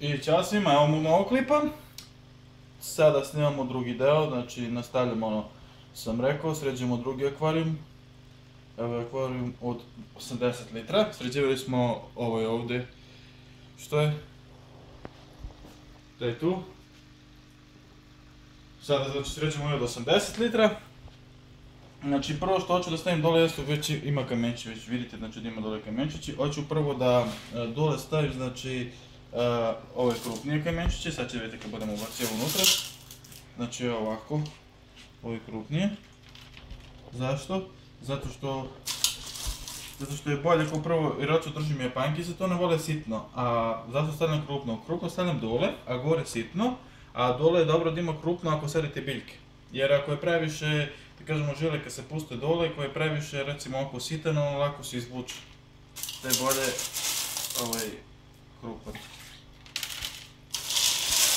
I ćao svima, evo mu novog klipa. Sada snimamo drugi deo, znači nastavljamo ono sam rekao, sređujemo drugi akvarijum. Evo je akvarijum od 80 litra. Sređivali smo ovo je ovdje. Što je? Da je tu. Sada znači sređujemo ovaj od 80 litra. Znači prvo što hoću da stavim dole jesu već ima kamenčići, već vidite znači da ima dole kamenčići. Hoću prvo da e, dole stavim znači ove krupnije kamenčiće, sad će vidjeti kad budemo ubacio unutra. Znači ovako, ovi krupnije. Zašto? Zato što zato što je bolje kao prvo, hoću držim japanki, za to ne vole sitno, a zato stavljam krupno. Krupno stavljam dole, a gore sitno, a dole je dobro da ima krupno ako sadite biljke. Jer ako je previše, da kažemo žele kad se puste dole, ako je previše recimo oko sitano, lako se izvuče. Da je bolje ovaj krupan.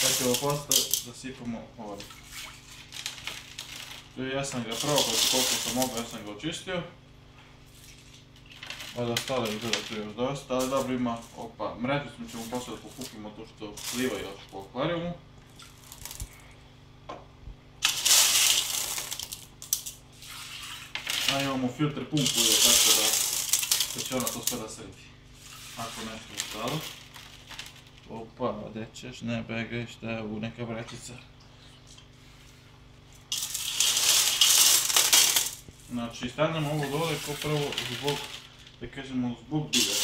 Tako ovo posle da sipamo ovdje. Ja sam ga probao koliko sam mogao, ja sam ga očistio. Ali ostalo izgleda tu još dosta, ali dobro ima, opa, mrežicu ćemo poslije da pokupimo to što pliva još po akvarijumu. A imamo filtr pumpu tako da, će ona to sve da sredi. Ako nešto ostalo. Opa, gdje ćeš, ne begaj, šta je ovo, neka vrećica. Znači, stavljamo ovo dole ko prvo zbog, da kažemo, zbog bilja.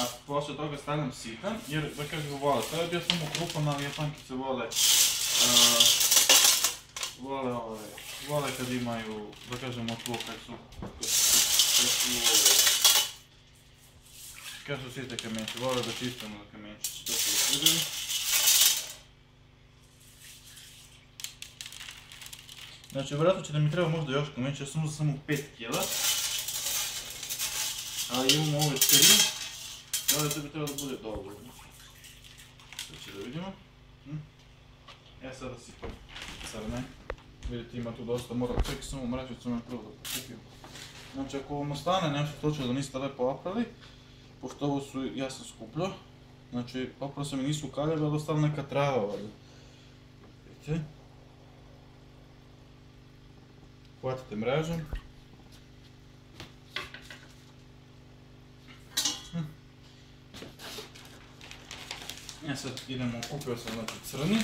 A poslije toga stavljam sitan, jer da kažemo vole, to je bio samo krupan, ali japankice vole, uh, vole ove, vole kad imaju, da kažemo tlo, kad su, kad su kad site kamenče, vole da čistimo kamenčiće, to su vidjeli. Znači, vjerojatno će da mi treba možda još kamenče, ja sam uzeo samo 5 kila. Ali imamo ove 3, i ovdje to bi trebalo da bude dobro. Sad će da vidimo. Hm? Ja sada sipam crne. Vidite ima tu dosta, moram čekaj samo mračicu me prvo da pokupim. Znači ako vam ostane nešto slučaju da niste lepo oprali, pošto ovo su, ja sam skupljao, znači oprao sam i nisu kaljave, ali ostala neka trava ovdje. Vidite? Hvatite mrežom. Ja sad idemo, kupio sam znači crni.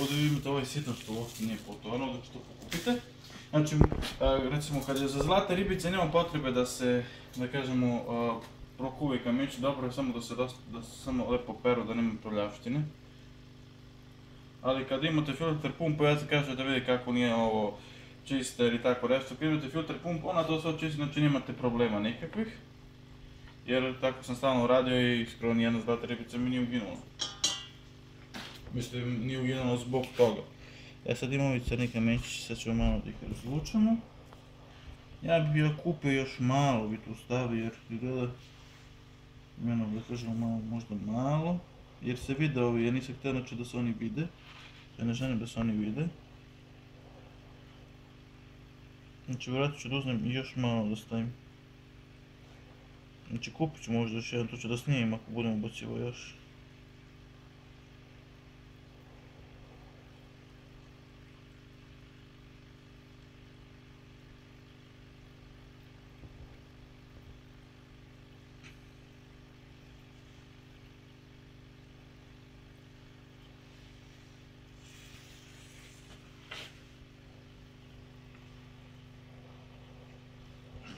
Ovdje vi imate ovaj sitan što uopšte nije potonuo, da što pokupite. Znači, recimo kad je za zlate ribice nema potrebe da se, da kažemo, prokuvi kamić, dobro je samo da se, da se samo lepo peru, da nema prljavštine. Ali kad imate filter pumpu, ja se kažem da vidi kako nije ovo čister i tako nešto. Kad imate filter pumpu, ona to sve čisti, znači nemate problema nikakvih. Jer tako sam stalno radio i skoro nijedna zlata ribica mi nije uginula. Mislim, nije uginulo zbog toga. Ja sad imam ovi crni kamenčići, sad ćemo malo da ih razlučamo. Ja bih ga kupio još malo, bi tu stavio jer izgleda meno da kažemo malo, možda malo. Jer se vide ovi, ja nisam htio znači da se oni vide. Ja ne želim da se oni vide. Znači vjerojatno ću da uzmem još malo da stavim. Znači kupit ću možda još jedan, to ću da snimim ako budemo bacivo još.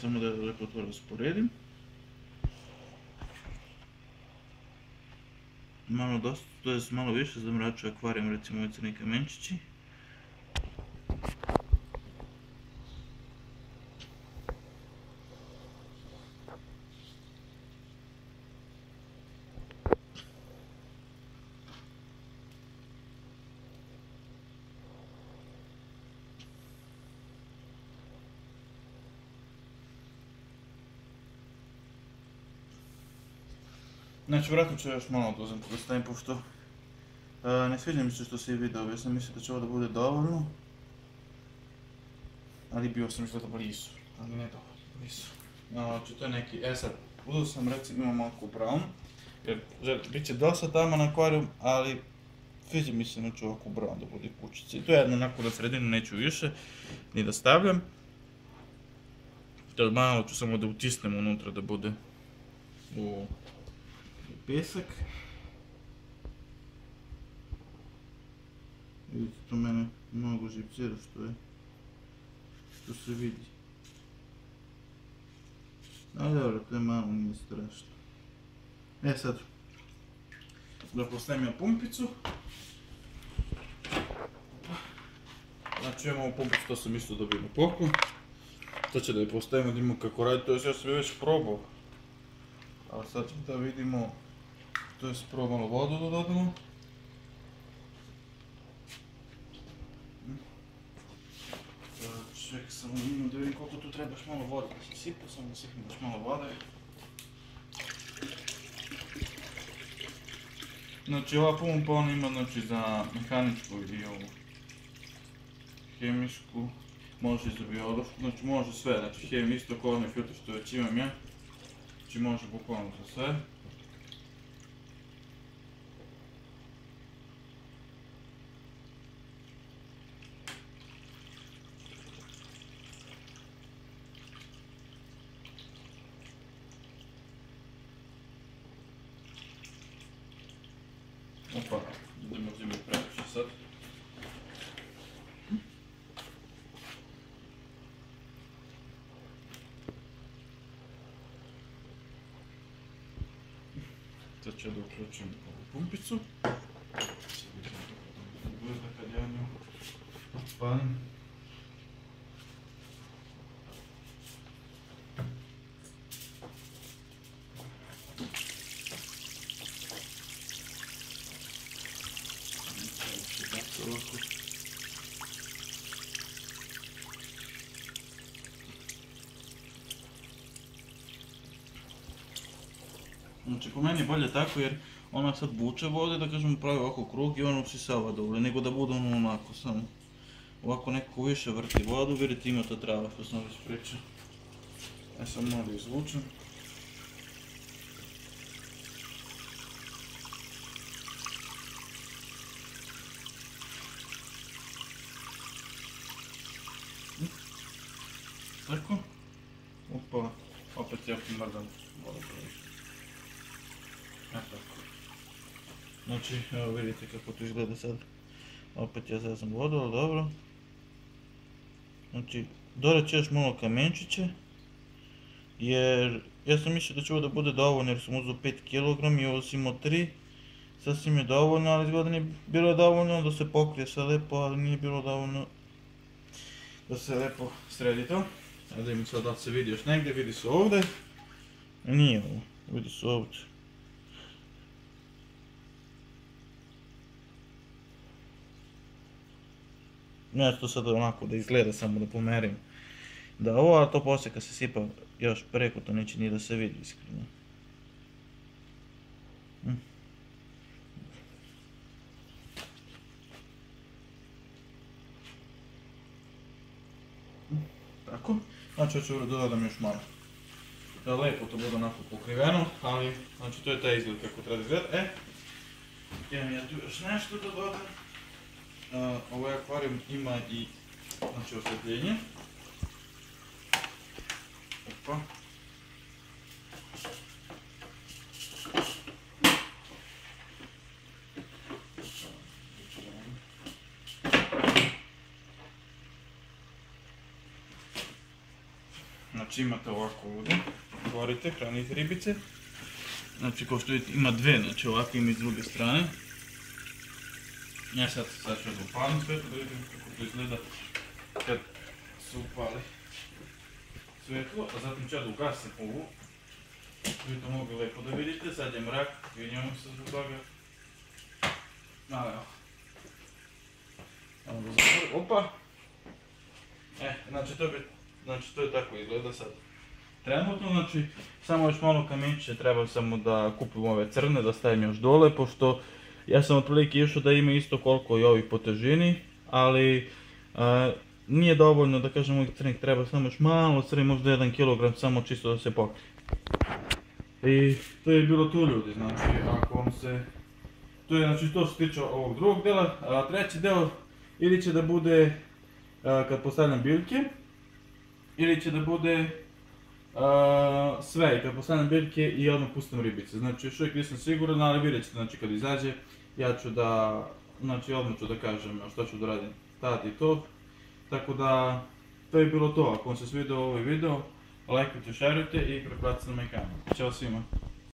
Samo da lepo to rasporedim. Malo dosta, to je malo više zamračuje akvarijum, recimo ovi crni kamenčići. Znači, vjerojatno ću još malo oduzeti da stavim, pošto e, ne sviđa mi se što si video, ja sam mislio da će ovo da bude dovoljno. Ali bio sam izgleda blizu, ali ne dovoljno blizu. Znači, to je neki, e sad, uzeo sam recimo imam malko brown, jer bit će dosta tamo na akvarijum, ali sviđa mi se znači ovako brown da bude kućice. I to je jedno onako na sredinu, neću više, ni da stavljam. To malo ću samo da utisnem unutra da bude u песък. Видите, у мене много жипсиращо е. Ще се види. Най-добре, е малко не страшно. Е, сега да поснемя пумпицу. Значи имamo пумпицата съм isto да видим плоко. Та че да ја поставим да видимо како ради, тој сега се беше пробал. А сега да видимо Тут е спробано вода додадено. Човек съм да видим колкото трябва башмала вода. Сипал съм, насипам башмала вода. Значи лапа му пълна има значи, за механичко и хемишко, може и за биолов, значи може све, значи хемисто, корни, филтър, стоячи имам я, че може буквално за све. Sad ću da uključim ovu pumpicu. Sad vidimo kako to izgleda kad ja nju odpalim. Ovako. Znači, po meni je bolje tako jer ona sad vuče vode, da kažemo pravi ovako krug i ono usisava dovoljno, nego da bude ono onako samo. Ovako neko više vrti vodu, vidite ima to trava što sam već pričao. Ja sam malo izvučem. Tako. Opa, opet ja mrdam vodu previše. E tako. Znači, evo vidite kako to izgleda sad. Opet ja zazam vodu, ali dobro. Znači, dodat ću još malo kamenčiće. Jer, ja sam mislio da će ovo da bude dovoljno jer sam uzeo 5 kg i ovo sam imao 3. Sasvim je dovoljno, ali izgleda nije bilo dovoljno da se pokrije sve lepo, ali nije bilo dovoljno da se lepo sredi to. Ajde vidimo sad da se vidi još negdje, vidi se ovdje. Nije ovo, vidi se ovdje. Ja to sad onako da izgleda, samo da pomerim. Da ovo, a to poslije kad se sipa još preko, to neće ni da se vidi iskreno. Hm. Tako. Znači hoću da dodam još malo. Da lijepo to bude onako pokriveno, ali znači to je taj izgled kako treba izgleda. E, imam ja tu još nešto da dodam. Ovaj akvarijum ima i znači osvjetljenje. Opa. Znači imate ovako ovdje, otvorite, hranite ribice. Znači kao što vidite ima dve, znači ovako ima i s druge strane. Ja sad, sad ću da upalim svetlo da vidim kako to izgleda kad se upali svetlo, a zatim ću ja da ugasim ovu. Vi to mogu lepo da vidite, sad je mrak, vinjamo se zbog toga. Malo evo. Evo ga zatvorim, opa. E, znači to bi, znači to je tako izgleda ja sam otprilike išao da ima isto koliko i ovih po težini, ali a, nije dovoljno da kažem ovih crnih, treba samo još malo crnih, možda 1 kg, samo čisto da se pokrije. I to je bilo to ljudi, znači ako vam se... To je znači to što se tiče ovog drugog dela, a treći del ili će da bude a, kad postavljam biljke, ili će da bude sve i kad postavljam biljke i odmah pustim ribice. Znači još uvijek nisam siguran, ali vidjet ćete znači kad izađe, ja ću da, znači odmah ću da kažem što ću da radim tad i to. Tako da, to je bilo to. Ako vam se svidio ovaj video, lajkujte, šerujte i preplatite na moj kanal. Ćao svima.